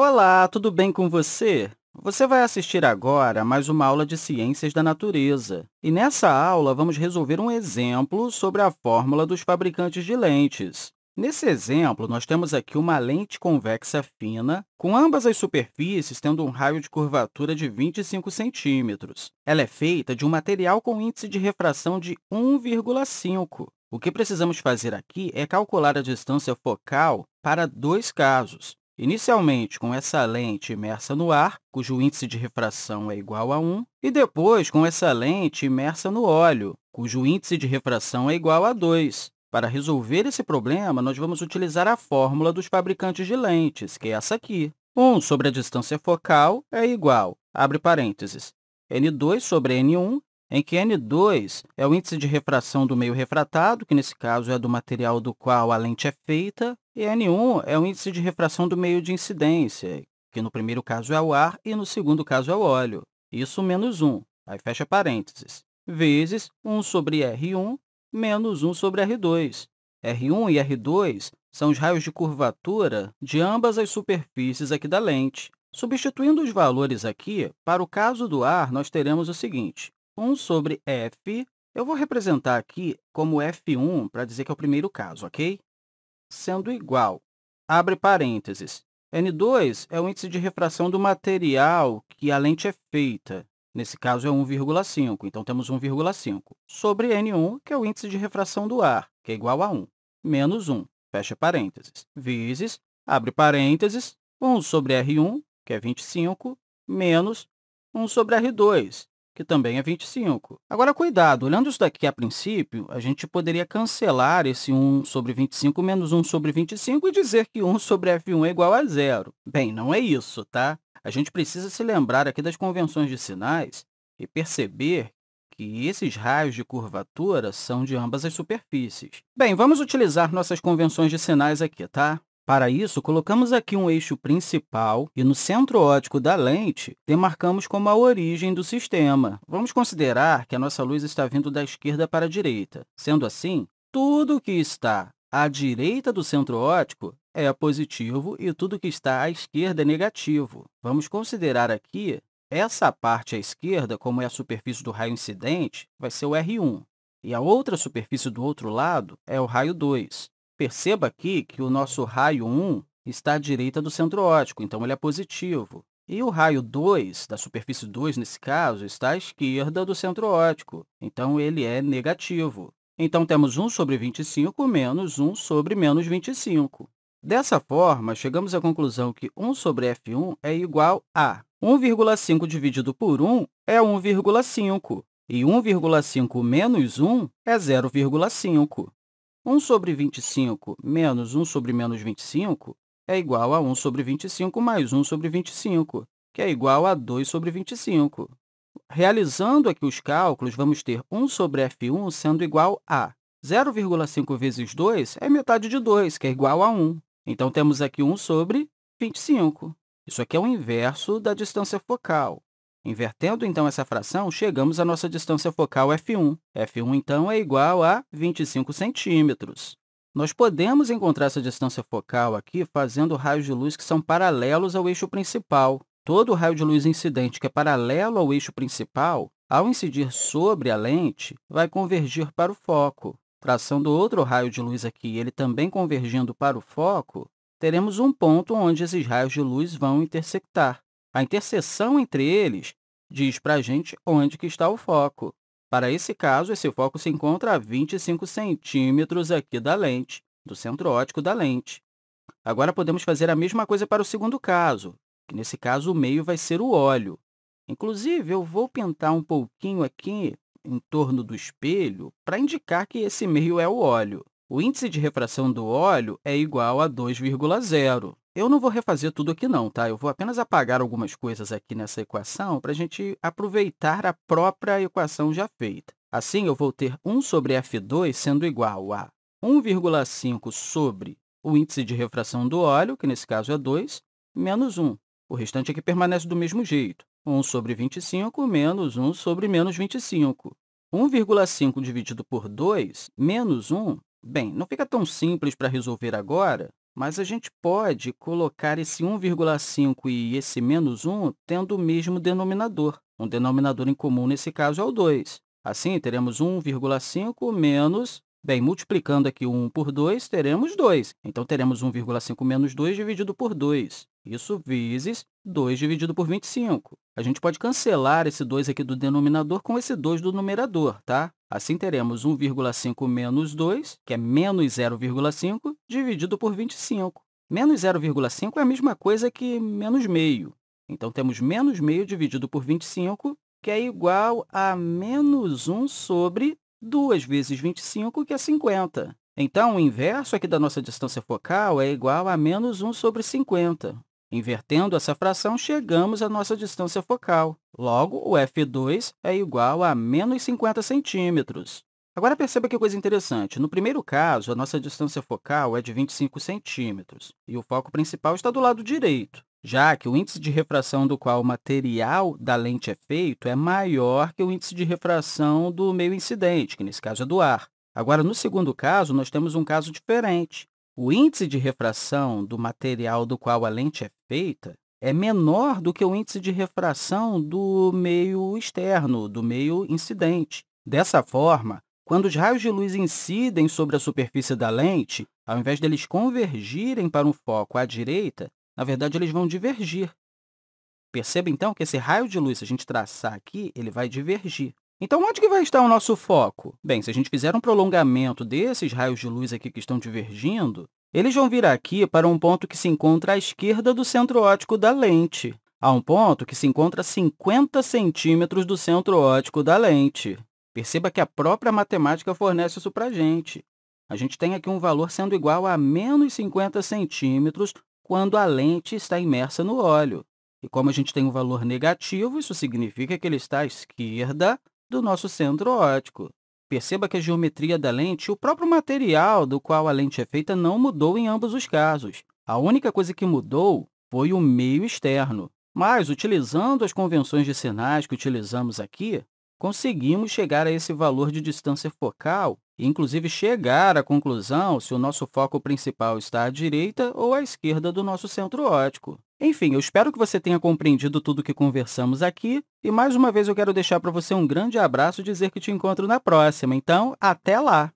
Olá, tudo bem com você? Você vai assistir agora mais uma aula de Ciências da Natureza. E nessa aula, vamos resolver um exemplo sobre a fórmula dos fabricantes de lentes. Nesse exemplo, nós temos aqui uma lente convexa fina, com ambas as superfícies tendo um raio de curvatura de 25 centímetros. Ela é feita de um material com índice de refração de 1,5. O que precisamos fazer aqui é calcular a distância focal para dois casos. Inicialmente, com essa lente imersa no ar, cujo índice de refração é igual a 1, e depois com essa lente imersa no óleo, cujo índice de refração é igual a 2. Para resolver esse problema, nós vamos utilizar a fórmula dos fabricantes de lentes, que é essa aqui. 1 sobre a distância focal é igual, abre parênteses, N2 sobre N1, em que N2 é o índice de refração do meio refratado, que nesse caso é do material do qual a lente é feita, e N1 é o índice de refração do meio de incidência, que no primeiro caso é o ar e no segundo caso é o óleo. Isso menos 1, aí fecha parênteses, vezes 1 sobre R1 menos 1 sobre R2. R1 e R2 são os raios de curvatura de ambas as superfícies aqui da lente. Substituindo os valores aqui, para o caso do ar, nós teremos o seguinte, 1 sobre f, eu vou representar aqui como f1 para dizer que é o primeiro caso, ok? Sendo igual, abre parênteses, N2 é o índice de refração do material que a lente é feita. Nesse caso, é 1,5, então temos 1,5, sobre N1, que é o índice de refração do ar, que é igual a 1, menos 1, fecha parênteses, vezes, abre parênteses, 1 sobre R1, que é 25, menos 1 sobre R2, que também é 25. Agora, cuidado, olhando isso daqui a princípio, a gente poderia cancelar esse 1 sobre 25 menos 1 sobre 25 e dizer que 1 sobre F1 é igual a zero. Bem, não é isso, tá? A gente precisa se lembrar aqui das convenções de sinais e perceber que esses raios de curvatura são de ambas as superfícies. Bem, vamos utilizar nossas convenções de sinais aqui, tá? Para isso, colocamos aqui um eixo principal e no centro óptico da lente demarcamos como a origem do sistema. Vamos considerar que a nossa luz está vindo da esquerda para a direita. Sendo assim, tudo que está à direita do centro óptico é positivo e tudo que está à esquerda é negativo. Vamos considerar aqui essa parte à esquerda, como é a superfície do raio incidente, vai ser o R1. E a outra superfície do outro lado é o raio 2. Perceba aqui que o nosso raio 1 está à direita do centro óptico, então ele é positivo. E o raio 2, da superfície 2, nesse caso, está à esquerda do centro óptico, então ele é negativo. Então, temos 1 sobre 25 menos 1 sobre menos 25. Dessa forma, chegamos à conclusão que 1 sobre F1 é igual a 1,5 dividido por 1 é 1,5, e 1,5 menos 1 é 0,5. 1 sobre 25 menos 1 sobre menos 25 é igual a 1 sobre 25 mais 1 sobre 25, que é igual a 2 sobre 25. Realizando aqui os cálculos, vamos ter 1 sobre F1 sendo igual a 0,5 vezes 2 é metade de 2, que é igual a 1. Então, temos aqui 1 sobre 25. Isso aqui é o inverso da distância focal. Invertendo, então, essa fração, chegamos à nossa distância focal F1. F1, então, é igual a 25 centímetros. Nós podemos encontrar essa distância focal aqui fazendo raios de luz que são paralelos ao eixo principal. Todo raio de luz incidente que é paralelo ao eixo principal, ao incidir sobre a lente, vai convergir para o foco. Traçando outro raio de luz aqui, ele também convergindo para o foco, teremos um ponto onde esses raios de luz vão intersectar. A interseção entre eles diz para a gente onde que está o foco. Para esse caso, esse foco se encontra a 25 centímetros aqui da lente, do centro óptico da lente. Agora, podemos fazer a mesma coisa para o segundo caso, que nesse caso o meio vai ser o óleo. Inclusive, eu vou pintar um pouquinho aqui em torno do espelho para indicar que esse meio é o óleo. O índice de refração do óleo é igual a 2,0. Eu não vou refazer tudo aqui não, tá? Eu vou apenas apagar algumas coisas aqui nessa equação para a gente aproveitar a própria equação já feita. Assim, eu vou ter 1 sobre F2 sendo igual a 1,5 sobre o índice de refração do óleo, que nesse caso é 2, menos 1. O restante aqui permanece do mesmo jeito. 1 sobre 25 menos 1 sobre menos 25. 1,5 dividido por 2 menos 1, bem, não fica tão simples para resolver agora, mas a gente pode colocar esse 1,5 e esse menos 1 tendo o mesmo denominador. Um denominador em comum, nesse caso, é o 2. Assim, teremos 1,5 menos... Bem, multiplicando aqui 1 por 2, teremos 2. Então, teremos 1,5 menos 2 dividido por 2. Isso vezes 2 dividido por 25. A gente pode cancelar esse 2 aqui do denominador com esse 2 do numerador, tá? Assim, teremos 1,5 menos 2, que é menos 0,5, dividido por 25. Menos 0,5 é a mesma coisa que menos meio. Então, temos menos meio dividido por 25, que é igual a menos 1 sobre 2 vezes 25, que é 50. Então, o inverso aqui da nossa distância focal é igual a menos 1 sobre 50. Invertendo essa fração, chegamos à nossa distância focal. Logo, o f2 é igual a menos 50 centímetros. Agora, perceba que coisa interessante. No primeiro caso, a nossa distância focal é de 25 centímetros, e o foco principal está do lado direito, já que o índice de refração do qual o material da lente é feito é maior que o índice de refração do meio incidente, que nesse caso é do ar. Agora, no segundo caso, nós temos um caso diferente. O índice de refração do material do qual a lente é feita é menor do que o índice de refração do meio externo, do meio incidente. Dessa forma, quando os raios de luz incidem sobre a superfície da lente, ao invés deles convergirem para um foco à direita, na verdade, eles vão divergir. Perceba, então, que esse raio de luz, se a gente traçar aqui, ele vai divergir. Então, onde que vai estar o nosso foco? Bem, se a gente fizer um prolongamento desses raios de luz aqui que estão divergindo, eles vão vir aqui para um ponto que se encontra à esquerda do centro óptico da lente, a um ponto que se encontra a 50 centímetros do centro óptico da lente. Perceba que a própria matemática fornece isso para a gente. A gente tem aqui um valor sendo igual a menos 50 centímetros quando a lente está imersa no óleo. E como a gente tem um valor negativo, isso significa que ele está à esquerda do nosso centro óptico. Perceba que a geometria da lente o próprio material do qual a lente é feita não mudou em ambos os casos. A única coisa que mudou foi o meio externo. Mas, utilizando as convenções de sinais que utilizamos aqui, conseguimos chegar a esse valor de distância focal inclusive, chegar à conclusão se o nosso foco principal está à direita ou à esquerda do nosso centro óptico. Enfim, eu espero que você tenha compreendido tudo o que conversamos aqui e, mais uma vez, eu quero deixar para você um grande abraço e dizer que te encontro na próxima. Então, até lá!